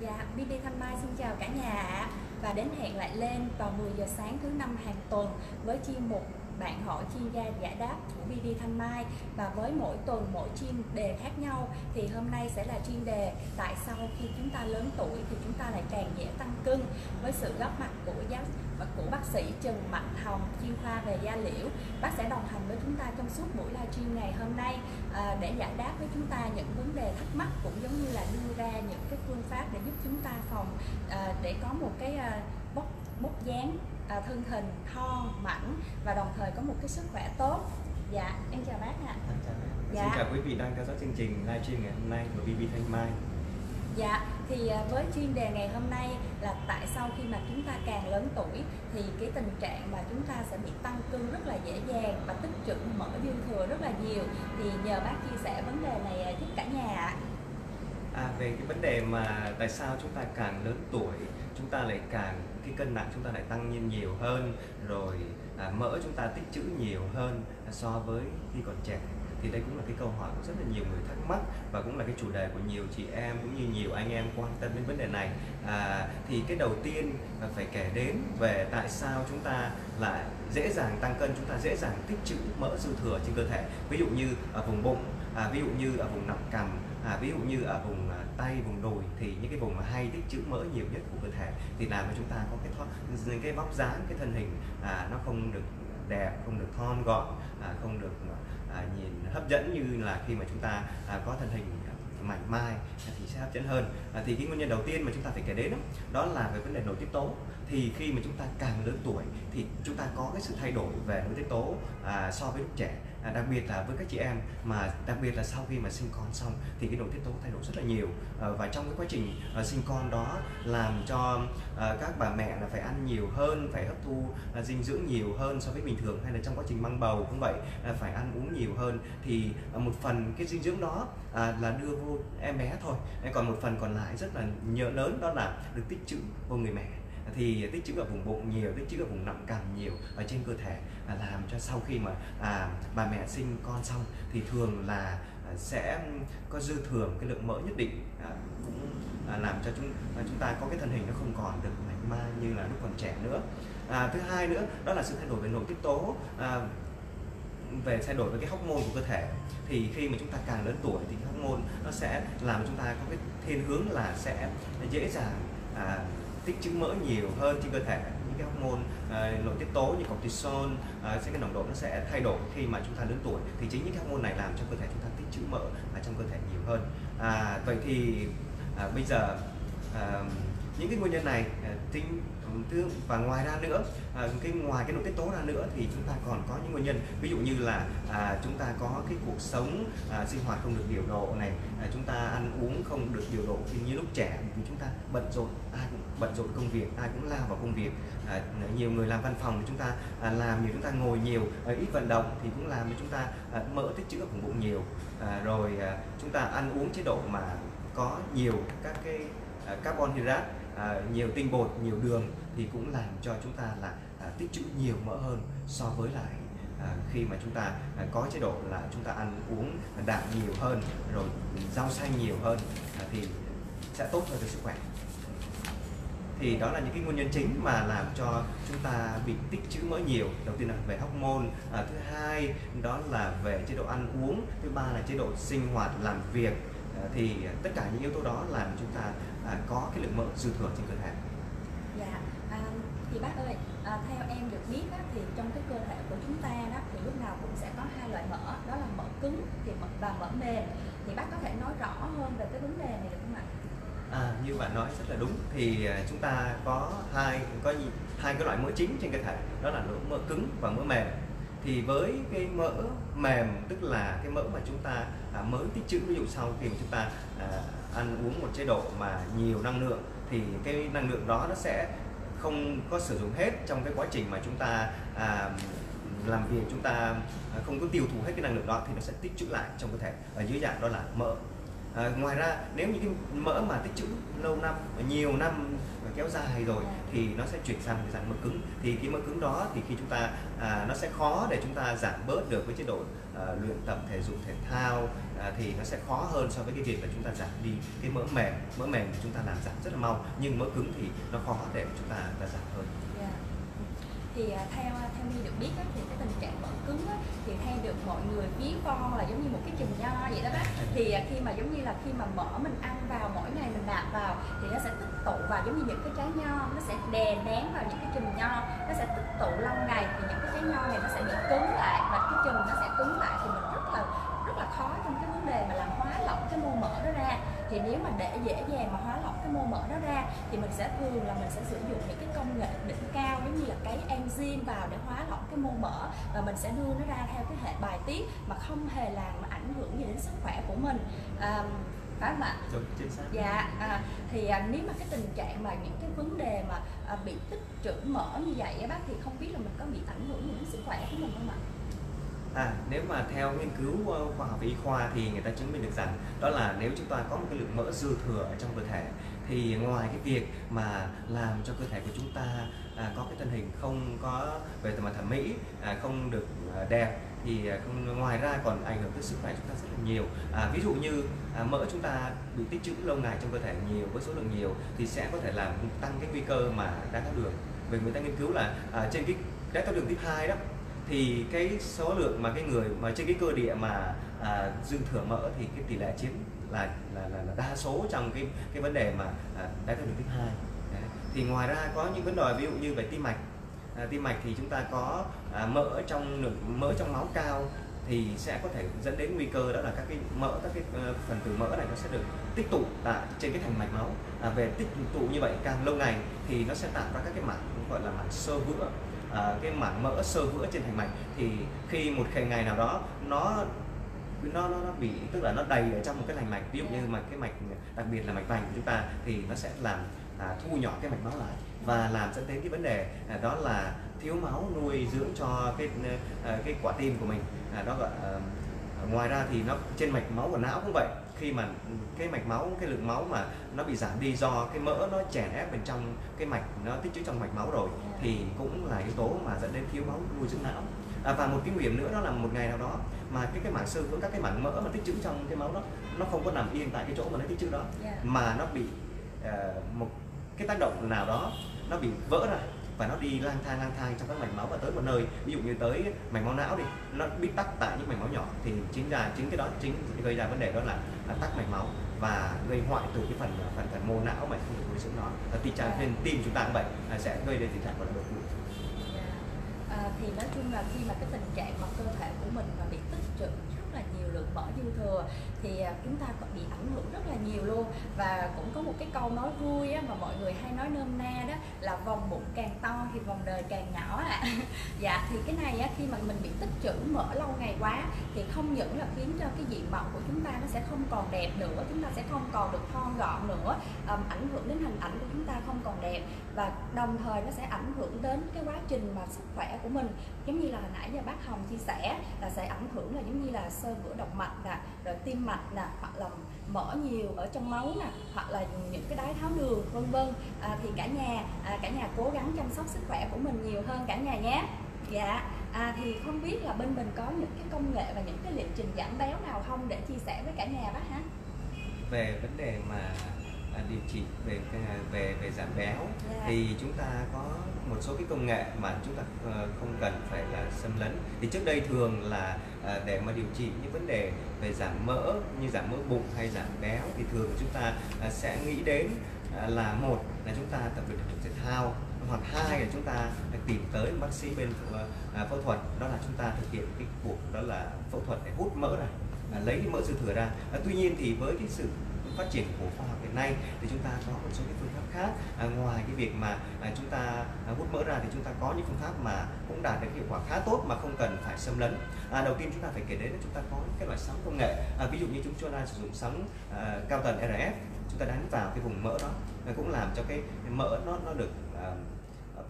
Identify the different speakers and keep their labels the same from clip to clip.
Speaker 1: Dạ, BB Thanh Mai xin chào cả nhà. Ạ Và đến hẹn lại lên vào 10 giờ sáng thứ năm hàng tuần với chuyên mục bạn hỏi chuyên gia giải đáp của BD Thanh Mai. Và với mỗi tuần mỗi chuyên đề khác nhau thì hôm nay sẽ là chuyên đề tại sao khi chúng ta lớn tuổi thì chúng ta lại càng dễ tăng cân. Với sự góp mặt của giáo của bác sĩ Trần Mạnh Hồng chuyên khoa về da liễu bác sẽ đồng hành với chúng ta trong suốt buổi livestream ngày hôm nay à, để giải đáp với chúng ta những vấn đề thắc mắc cũng giống như là đưa ra những cái phương pháp để giúp chúng ta phòng à, để có một cái à, bóc bóc dáng à, thân hình thon mảnh và đồng thời có một cái sức khỏe tốt. Dạ em chào bác ạ.
Speaker 2: Dạ. xin chào quý vị đang theo dõi chương trình livestream ngày hôm nay của BB Thanh Mai.
Speaker 1: Dạ, thì à, với chuyên đề ngày hôm nay là tại sao khi mà chúng ta càng lớn tuổi thì cái tình trạng mà chúng ta sẽ bị tăng cân rất là dễ dàng và tích trữ mỡ dư thừa rất là nhiều. Thì nhờ bác chia sẻ vấn đề này à, giúp cả nhà ạ.
Speaker 2: À, về cái vấn đề mà tại sao chúng ta càng lớn tuổi chúng ta lại càng cái cân nặng chúng ta lại tăng lên nhiều hơn rồi à, mỡ chúng ta tích trữ nhiều hơn à, so với khi còn trẻ thì đây cũng là cái câu hỏi của rất là nhiều người thắc mắc và cũng là cái chủ đề của nhiều chị em cũng như nhiều anh em quan tâm đến vấn đề này. À, thì cái đầu tiên là phải kể đến về tại sao chúng ta lại dễ dàng tăng cân chúng ta dễ dàng tích trữ mỡ dư thừa trên cơ thể. Ví dụ như ở vùng bụng à, ví dụ như ở vùng nọng cằm à, ví dụ như ở vùng à, tay vùng đùi thì những cái vùng mà hay tích trữ mỡ nhiều nhất của cơ thể thì làm cho chúng ta có cái thoát, cái vóc dáng cái thân hình à, nó không được đẹp không được thon gọn à, không được à, à, nhìn hấp dẫn như là khi mà chúng ta à, có thân hình mảnh mai thì sẽ hấp dẫn hơn. À, thì cái nguyên nhân đầu tiên mà chúng ta phải kể đến đó, đó là về vấn đề nội tiết tố. Thì khi mà chúng ta càng lớn tuổi thì chúng ta có cái sự thay đổi về nội tiết tố à, so với lúc trẻ à, đặc biệt là với các chị em mà đặc biệt là sau khi mà sinh con xong thì cái nội tiết tố thay đổi rất là nhiều. À, và trong cái quá trình à, sinh con đó làm cho à, các bà mẹ là phải ăn nhiều hơn phải hấp thu à, dinh dưỡng nhiều hơn so với bình thường hay là trong quá trình mang bầu cũng vậy à, phải ăn uống nhiều hơn. Thì à, một phần cái dinh dưỡng đó à, là đưa vô em bé thôi. Còn một phần còn lại rất là nhớ lớn đó là được tích trữ vô người mẹ thì tích trữ ở vùng bụng nhiều tích trữ ở vùng nọng cằm nhiều ở trên cơ thể à, làm cho sau khi mà à, bà mẹ sinh con xong thì thường là à, sẽ có dư thừa cái lượng mỡ nhất định à, cũng à, làm cho chúng à, chúng ta có cái thân hình nó không còn được mảnh mai như là lúc còn trẻ nữa. À, thứ hai nữa đó là sự thay đổi về nội tiết tố à, về thay đổi về cái hóc môn của cơ thể. Thì khi mà chúng ta càng lớn tuổi thì hóc môn nó sẽ làm chúng ta có cái thiên hướng là sẽ dễ dàng à, tích trữ mỡ nhiều hơn trên cơ thể. Những cái hormone uh, nội tiết tố như cortisol uh, ờ, sẽ cái nồng độ nó sẽ thay đổi khi mà chúng ta lớn tuổi. Thì chính những cái hormone này làm cho cơ thể chúng ta tích trữ mỡ ở trong cơ thể nhiều hơn. À, vậy thì à, bây giờ à, những cái nguyên nhân này à, tinh tính và ngoài ra nữa à, cái ngoài cái nội tiết tố ra nữa thì chúng ta còn có những nguyên nhân. Ví dụ như là à, chúng ta có cái cuộc sống à, sinh hoạt không được điều độ này à, chúng ta ăn uống không được điều độ thì như lúc trẻ vì chúng ta bận rộn ai cũng bận rộn công việc ai cũng lao vào công việc. À, nhiều người làm văn phòng thì chúng ta à, làm nhiều chúng ta ngồi nhiều à, ít vận động thì cũng làm cho chúng ta à, mỡ tích trữ ở vùng bụng nhiều. À, rồi à, chúng ta ăn uống chế độ mà có nhiều các cái à, carbon hydrate À, nhiều tinh bột nhiều đường thì cũng làm cho chúng ta là à, tích trữ nhiều mỡ hơn so với lại à, khi mà chúng ta à, có chế độ là chúng ta ăn uống đạm nhiều hơn rồi rau xanh nhiều hơn à, thì sẽ tốt hơn cho sức khỏe. Thì đó là những cái nguyên nhân chính mà làm cho chúng ta bị tích trữ mỡ nhiều. Đầu tiên là về hormone à, thứ hai đó là về chế độ ăn uống thứ ba là chế độ sinh hoạt làm việc. À, thì tất cả những yếu tố đó làm chúng ta à, có cái lượng mỡ dư thừa trên cơ thể?
Speaker 1: Dạ à, thì bác ơi à, theo em được biết á, thì trong cái cơ thể của chúng ta đó thì lúc nào cũng sẽ có hai loại mỡ đó là mỡ cứng thì mỡ và mỡ mềm. Thì bác có thể nói rõ hơn về cái vấn đề này được không ạ?
Speaker 2: À, như bạn nói rất là đúng. Thì à, chúng ta có hai có hai cái loại mỡ chính trên cơ thể đó là mỡ cứng và mỡ mềm. Thì với cái mỡ mềm tức là cái mỡ mà chúng ta à, mới tích trữ ví dụ sau khi mà chúng ta à, ăn uống một chế độ mà nhiều năng lượng thì cái năng lượng đó nó sẽ không có sử dụng hết trong cái quá trình mà chúng ta à, làm việc chúng ta à, không có tiêu thụ hết cái năng lượng đó thì nó sẽ tích trữ lại trong cơ thể. Ở dưới dạng đó là mỡ. À, ngoài ra nếu những cái mỡ mà tích trữ lâu năm nhiều năm kéo dài rồi thì nó sẽ chuyển sang cái dạng mỡ cứng. Thì cái mỡ cứng đó thì khi chúng ta à, nó sẽ khó để chúng ta giảm bớt được với chế độ à, luyện tập thể dục thể thao À, thì nó sẽ khó hơn so với cái việc là chúng ta giảm đi cái mỡ mềm mỡ mềm thì chúng ta làm giảm rất là mau nhưng mỡ cứng thì nó khó để chúng ta, ta giảm hơn.
Speaker 1: Yeah. thì à, theo à, theo như được biết á, thì cái tình trạng mỡ cứng á, thì hay được mọi người ví von là giống như một cái chùm nho vậy đó bác. Thì khi mà giống như là khi mà mỡ mình ăn vào mỗi ngày mình nạp vào thì nó sẽ tích tụ vào giống như những cái trái nho nó sẽ đè nén vào những cái chùm nho nó sẽ tích tụ lâu ngày thì những cái trái nho này nó sẽ bị cứng lại và cái chùm nó sẽ cứng lại thì mình rất khó trong cái vấn đề mà làm hóa lỏng cái mô mỡ đó ra thì nếu mà để dễ dàng mà hóa lỏng cái mô mỡ đó ra thì mình sẽ thường là mình sẽ sử dụng những cái công nghệ đỉnh cao giống như là cái enzyme vào để hóa lỏng cái mô mỡ và mình sẽ đưa nó ra theo cái hệ bài tiết mà không hề làm ảnh hưởng gì đến sức khỏe của mình à, phải không ạ?
Speaker 2: Đúng, chính xác.
Speaker 1: Dạ, à, thì à, nếu mà cái tình trạng mà những cái vấn đề mà à, bị tích trữ mỡ như vậy á bác thì không biết là mình có bị ảnh hưởng đến sức khỏe của mình không ạ?
Speaker 2: À, nếu mà theo nghiên cứu ờ, khoa học y khoa thì người ta chứng minh được rằng đó là nếu chúng ta có một cái lượng mỡ dư thừa ở trong cơ thể thì ngoài cái việc mà làm cho cơ thể của chúng ta à, có cái thân hình không có về mặt thẩm mỹ à, không được à, đẹp thì à, không, ngoài ra còn ảnh hưởng tới sức khỏe chúng ta rất là nhiều. À, ví dụ như à, mỡ chúng ta bị tích trữ lâu ngày trong cơ thể nhiều với số lượng nhiều thì sẽ có thể làm tăng cái nguy cơ mà đái tháo đường. Về người ta nghiên cứu là à, trên cái đái tháo đường tiếp 2 đó thì cái số lượng mà cái người mà trên cái cơ địa mà à, dư thừa mỡ thì cái tỷ lệ chiếm là là, là, là đa số trong cái cái vấn đề mà à, đái tháo đường tiếp 2 thì ngoài ra có những vấn đề ví dụ như về tim mạch. À, tim mạch thì chúng ta có à, mỡ trong lượng mỡ trong máu cao thì sẽ có thể dẫn đến nguy cơ đó là các cái mỡ các cái uh, phần tử mỡ này nó sẽ được tích tụ tại trên cái thành mạch máu. À, về tích tụ như vậy càng lâu ngày thì nó sẽ tạo ra các cái mảng gọi là mảng sơ vữa à, cái mảng mỡ sơ vữa trên thành mạch thì khi một ngày nào đó nó nó nó nó bị tức là nó đầy ở trong một cái thành mạch ví dụ như mạch cái mạch đặc biệt là mạch vành của chúng ta thì nó sẽ làm à, thu nhỏ cái mạch máu lại và làm dẫn đến cái vấn đề à, đó là thiếu máu nuôi dưỡng cho cái à, cái quả tim của mình. À, đó gọi à, ngoài ra thì nó trên mạch máu của não cũng vậy khi mà cái mạch máu cái lượng máu mà nó bị giảm đi do cái mỡ nó chèn ép bên trong cái mạch nó tích trữ trong mạch máu rồi thì cũng là yếu tố mà dẫn đến thiếu máu nuôi dưỡng não. À, và một cái nguy hiểm nữa đó là một ngày nào đó mà cái cái mảng sơ vữa các cái mảng mỡ mà tích trữ trong cái máu đó nó không có nằm yên tại cái chỗ mà nó tích trữ đó mà nó bị uh, một cái tác động nào đó nó bị vỡ ra và nó đi lang thang lang thang trong các mạch máu và tới một nơi. Ví dụ như tới mạch máu não đi nó bị tắc tại những mạch máu nhỏ thì chính là chính cái đó chính gây ra vấn đề đó là, là tắc mạch máu và gây hoại tử cái phần phần phần mô não mà không được nuôi dưỡng nó. Tình trạng trên tim chúng ta cũng vậy sẽ gây đến tình trạng của đột quỵ.
Speaker 1: À, thì nói chung là khi mà cái tình trạng mà cơ thể của mình mà bị tích trữ rất là nhiều lượng mỡ dư thừa thì à, chúng ta còn bị ảnh hưởng rất là nhiều luôn. Và cũng có một cái câu nói vui á, mà mọi người hay nói nôm na đó là vòng bụng càng to thì vòng đời càng nhỏ ạ à. dạ thì cái này á, khi mà mình bị tích trữ mỡ lâu ngày quá thì không những là khiến cho cái diện mạo của chúng ta nó sẽ không còn đẹp nữa chúng ta sẽ không còn được thon gọn nữa um, ảnh hưởng đến hình ảnh của chúng ta không còn đẹp. Và đồng thời nó sẽ ảnh hưởng đến cái quá trình mà sức khỏe của mình. Giống như là hồi nãy giờ bác Hồng chia sẻ là sẽ ảnh hưởng là giống như là sơ vữa động mạch nè rồi tim mạch nè hoặc là mỡ nhiều ở trong máu nè hoặc là những cái đái tháo đường vân vân. À, thì cả nhà à, cả nhà cố gắng chăm sóc sức khỏe của mình nhiều hơn cả nhà nhé. Dạ. À, thì không biết là bên mình có những cái công nghệ và những cái liệu trình giảm béo nào không để chia sẻ với cả nhà bác hả?
Speaker 2: Về vấn đề mà điều trị về về về giảm béo yeah. Dạ. thì chúng ta có một số cái công nghệ mà chúng ta ờ, không cần phải là xâm lấn thì trước đây thường là à, để mà điều trị những vấn đề về giảm mỡ như giảm mỡ bụng hay giảm béo thì thường chúng ta à, sẽ nghĩ đến là một là chúng ta tập luyện thể thao hoặc hai là chúng ta tìm tới bác sĩ bên phẫu thuật đó là chúng ta thực hiện cái cuộc đó là phẫu thuật để hút mỡ này lấy cái mỡ dư thừa ra tuy nhiên thì với cái sự phát triển của khoa học hiện nay thì chúng ta có một số cái phương pháp khác. À, ngoài cái việc mà à, chúng ta à, hút mỡ ra thì chúng ta có những phương pháp mà cũng đạt được hiệu quả khá tốt mà không cần phải xâm lấn. À, đầu tiên chúng ta phải kể đến là chúng ta có những cái loại sóng công nghệ. À, ví dụ như chúng ta sử dụng sóng à, cao tần RF chúng ta đánh vào cái vùng mỡ đó à, cũng làm cho cái mỡ nó nó được à,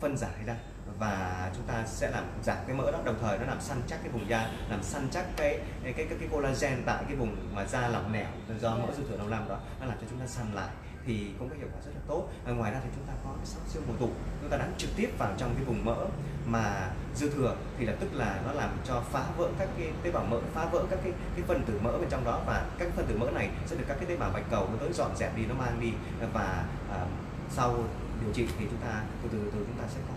Speaker 2: phân giải ra và chúng ta sẽ làm giảm cái mỡ đó đồng thời nó làm săn chắc cái vùng da làm săn chắc cái cái cái, cái collagen tại cái vùng mà da lỏng nẻo do mỡ dư thừa lâu năm đó nó làm cho chúng ta săn lại thì cũng có hiệu quả rất là tốt. À, ngoài ra thì chúng ta có cái sóng siêu mùa tụ chúng ta đánh trực tiếp vào trong cái vùng mỡ mà dư thừa thì là tức là nó làm cho phá vỡ các cái tế bào mỡ phá vỡ các cái cái phân tử mỡ bên trong đó và các phân tử mỡ này sẽ được các cái tế bào bạch cầu nó tới dọn dẹp đi nó mang đi và à, sau điều trị thì chúng ta từ từ từ chúng ta sẽ có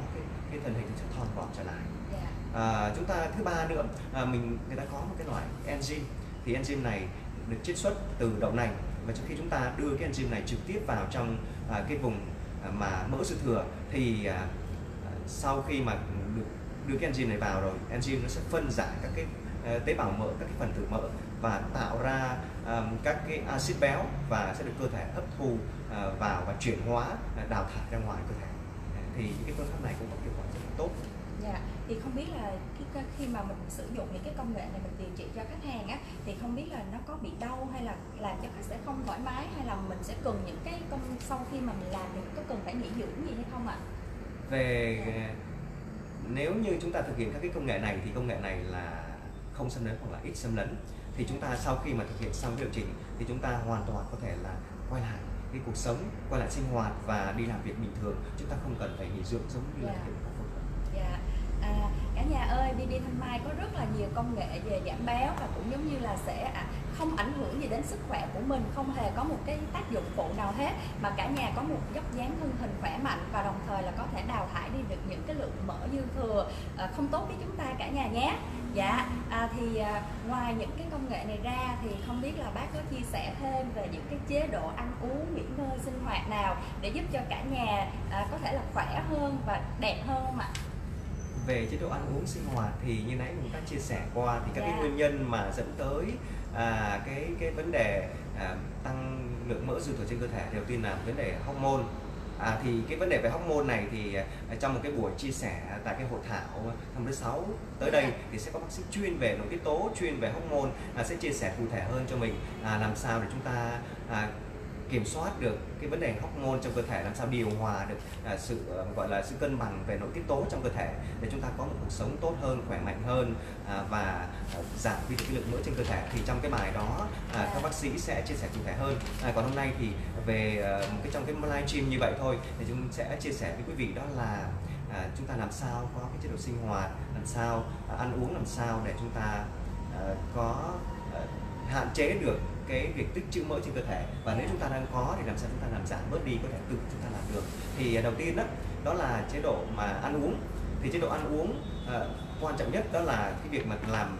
Speaker 2: cái thân hình sẽ thon gọn trở lại.
Speaker 1: Dạ.
Speaker 2: À, chúng ta thứ ba nữa à, mình người ta có một cái loại enzyme. Thì enzyme này được chiết xuất từ đậu nành. Và trước khi chúng ta đưa cái enzyme này trực tiếp vào trong à, cái vùng à, mà mỡ dư thừa thì à, sau khi mà được đưa cái enzyme này vào rồi enzyme nó sẽ phân giải các cái à, tế bào mỡ các cái phần tử mỡ và tạo ra à, các cái axit béo và sẽ được cơ thể hấp thu à, vào và chuyển hóa à, đào thải ra ngoài cơ thể thì những cái phương pháp này cũng có hiệu quả rất là tốt.
Speaker 1: Dạ, thì không biết là khi, khi mà mình sử dụng những cái công nghệ này mình điều trị cho khách hàng á thì không biết là nó có bị đau hay là làm cho khách sẽ không thoải mái hay là mình sẽ cần những cái công sau khi mà mình làm thì có cần phải nghỉ dưỡng gì hay không ạ?
Speaker 2: về nếu như chúng ta thực hiện các cái công nghệ này thì công nghệ này là không xâm lấn hoặc là ít xâm lấn thì chúng ta sau khi mà thực hiện xong cái liệu trình thì chúng ta hoàn toàn có thể là quay lại cái cuộc sống quay lại sinh hoạt và đi làm việc bình thường. Chúng ta không cần phải nghỉ dưỡng giống như là
Speaker 1: Dạ.
Speaker 2: phẫu thuật
Speaker 1: Dạ, à, cả nhà ơi, BD Thanh Mai có rất là nhiều công nghệ về giảm béo và cũng giống như là sẽ à, không ảnh hưởng gì đến sức khỏe của mình, không hề có một cái tác dụng phụ nào hết. Mà cả nhà có một dốc dáng thân hình khỏe mạnh và đồng thời là có thể đào thải đi được những cái lượng mỡ dư thừa à, không tốt với chúng ta cả nhà nhé. Dạ, à, thì à, ngoài những cái công nghệ này ra thì không biết là bác có chia sẻ thêm về những cái chế độ ăn uống, nghỉ ngơi, sinh hoạt nào để giúp cho cả nhà à, có thể là khỏe hơn và đẹp hơn không ạ?
Speaker 2: về chế độ ăn uống sinh hoạt thì như nãy mình đã chia sẻ qua thì các cái
Speaker 1: Dạ.
Speaker 2: nguyên nhân mà dẫn tới à, cái cái vấn đề à, tăng lượng mỡ dư thừa trên cơ thể đầu tiên là vấn đề hormone À, thì cái vấn đề về hormone này thì à, trong một cái buổi chia sẻ tại cái hội thảo năm thứ sáu tới đây
Speaker 1: Dạ.
Speaker 2: thì sẽ có bác sĩ chuyên về nội tiết tố chuyên về hormone à, sẽ chia sẻ cụ thể hơn cho mình à, làm sao để chúng ta à, kiểm soát được cái vấn đề hormone trong cơ thể làm sao điều hòa được à, sự à, gọi là sự cân bằng về nội tiết tố trong cơ thể để chúng ta có một cuộc sống tốt hơn khỏe mạnh hơn à, và à, giảm đi được cái lượng mỡ trên cơ thể. Thì trong cái bài đó à, các bác sĩ sẽ chia sẻ cụ thể hơn. À, còn hôm nay thì về à, một cái trong cái live stream như vậy thôi thì chúng sẽ chia sẻ với quý vị đó là à, chúng ta làm sao có cái chế độ sinh hoạt làm sao à, ăn uống làm sao để chúng ta à, có à, hạn chế được cái việc tích trữ mỡ trên cơ thể. Và nếu chúng ta đang có thì làm sao chúng ta làm giảm bớt đi có thể tự chúng ta làm được. Thì à, đầu tiên đó đó là chế độ mà ăn uống. Thì chế độ ăn uống à, quan trọng nhất đó là cái việc mà làm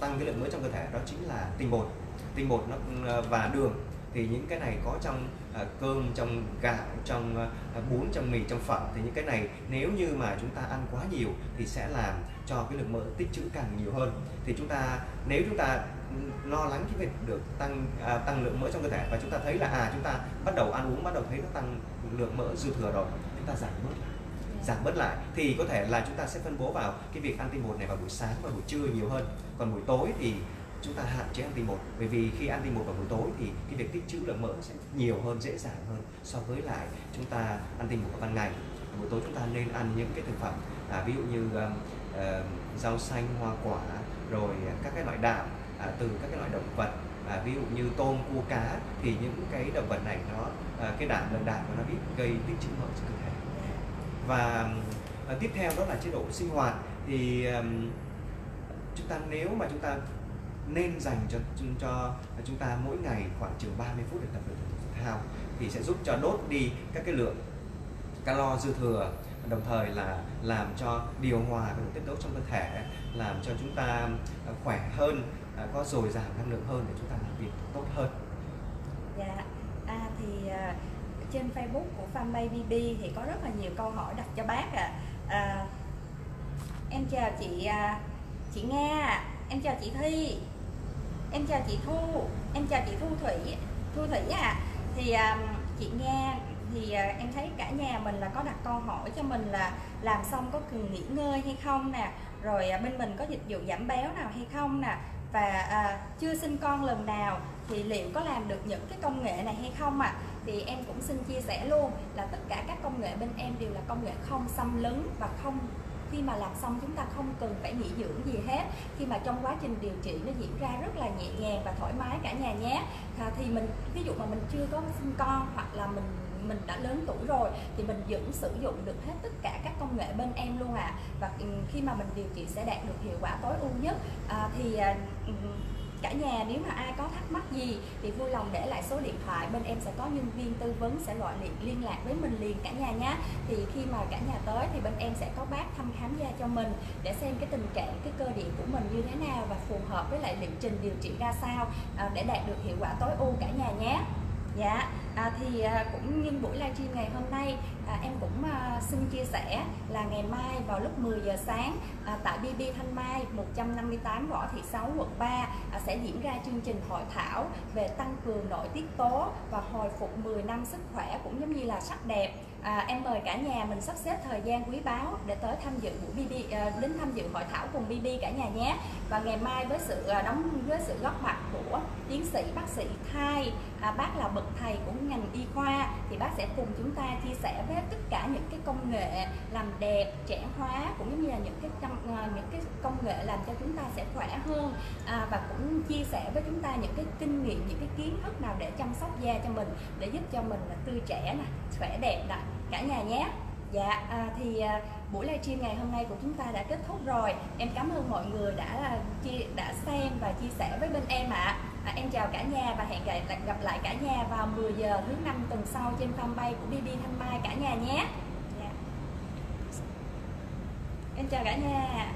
Speaker 2: tăng cái lượng mỡ trong cơ thể đó chính là tinh bột. Tinh bột nó à, và đường. Thì những cái này có trong uh, cơm trong gạo trong uh, bún trong mì trong phở. Thì những cái này nếu như mà chúng ta ăn quá nhiều thì sẽ làm cho cái lượng mỡ tích trữ càng nhiều hơn. Thì chúng ta nếu chúng ta lo lắng cái việc được tăng à, tăng lượng mỡ trong cơ thể. Và chúng ta thấy là à chúng ta bắt đầu ăn uống bắt đầu thấy nó tăng lượng mỡ dư thừa rồi chúng ta giảm bớt lại giảm bớt lại. Thì có thể là chúng ta sẽ phân bố vào cái việc ăn tinh bột này vào buổi sáng và buổi trưa nhiều hơn. Còn buổi tối thì chúng ta hạn chế ăn tinh bột bởi vì khi ăn tinh bột vào buổi tối thì cái việc tích trữ lượng mỡ sẽ nhiều hơn dễ dàng hơn so với lại chúng ta ăn tinh bột vào ban ngày. Buổi tối chúng ta nên ăn những cái thực phẩm à, ví dụ như um, ờ, rau xanh hoa quả rồi các cái loại đạm à, từ các cái loại động vật à, ví dụ như tôm cua cá thì những cái động vật này nó à, cái đạm lượng đạm của nó ít gây tích trữ mỡ cho cơ thể. Và à, tiếp theo đó là chế độ sinh hoạt. Thì à, chúng ta nếu mà chúng ta nên dành cho cho chúng ta mỗi ngày khoảng chừng 30 phút để tập luyện thể thao thì sẽ giúp cho đốt đi các cái lượng calo dư thừa đồng thời là làm cho điều hòa cái tiết tố trong cơ thể làm cho chúng ta à, khỏe hơn À, có dồi dào năng lượng hơn để chúng ta làm việc tốt hơn
Speaker 1: Dạ, à, thì à, trên Facebook của fanpage BB thì có rất là nhiều câu hỏi đặt cho bác ạ. À. em chào chị à, chị Nga, em chào chị Thi, em chào chị Thu, em chào chị Thu Thủy, Thu Thủy à. Thì à, chị Nga thì à, em thấy cả nhà mình là có đặt câu hỏi cho mình là làm xong có cần nghỉ ngơi hay không nè, rồi à, bên mình có dịch vụ giảm béo nào hay không nè và à, chưa sinh con lần nào thì liệu có làm được những cái công nghệ này hay không ạ? À? Thì em cũng xin chia sẻ luôn là tất cả các công nghệ bên em đều là công nghệ không xâm lấn và không khi mà làm xong chúng ta không cần phải nghỉ dưỡng gì hết khi mà trong quá trình điều trị nó diễn ra rất là nhẹ nhàng và thoải mái cả nhà nhé à, thì mình ví dụ mà mình chưa có sinh con hoặc là mình mình đã lớn tuổi rồi thì mình vẫn sử dụng được hết tất cả các công nghệ bên em luôn ạ. À. và ừ, khi mà mình điều trị sẽ đạt được hiệu quả tối ưu nhất. À, thì à, ừ, cả nhà nếu mà ai có thắc mắc gì thì vui lòng để lại số điện thoại bên em sẽ có nhân viên tư vấn sẽ gọi điện liên lạc với mình liền cả nhà nhé thì khi mà cả nhà tới thì bên em sẽ có bác thăm khám da cho mình để xem cái tình trạng cái cơ địa của mình như thế nào và phù hợp với lại liệu trình điều trị ra sao à, để đạt được hiệu quả tối ưu cả nhà nhé. Dạ à, thì à, cũng như buổi livestream ngày hôm nay à, em cũng à, xin chia sẻ là ngày mai vào lúc 10 giờ sáng à, tại BB Thanh Mai 158 Võ Thị Sáu quận 3 à, sẽ diễn ra chương trình hội thảo về tăng cường nội tiết tố và hồi phục 10 năm sức khỏe cũng giống như là sắc đẹp à, em mời cả nhà mình sắp xếp thời gian quý báu để tới tham dự buổi BB à, đến tham dự hội thảo cùng BB cả nhà nhé. Và ngày mai với sự à, đóng với sự góp mặt của tiến sĩ bác sĩ thai à, bác là bậc thầy của ngành y khoa thì bác sẽ cùng chúng ta chia sẻ với tất cả những cái công nghệ làm đẹp trẻ hóa cũng như là những cái trong à, những cái công nghệ làm cho chúng ta sẽ khỏe hơn. À, và cũng chia sẻ với chúng ta những cái kinh nghiệm những cái kiến thức nào để chăm sóc da cho mình để giúp cho mình là tươi trẻ nè khỏe đẹp nè cả nhà nhé dạ à, thì à, buổi livestream ngày hôm nay của chúng ta đã kết thúc rồi em cảm ơn mọi người đã à, chia đã xem và chia sẻ với bên em ạ à. à, em chào cả nhà và hẹn gặp, gặp lại cả nhà vào 10 giờ thứ năm tuần sau trên fanpage của BB Thanh Mai cả nhà nhé dạ. em chào cả nhà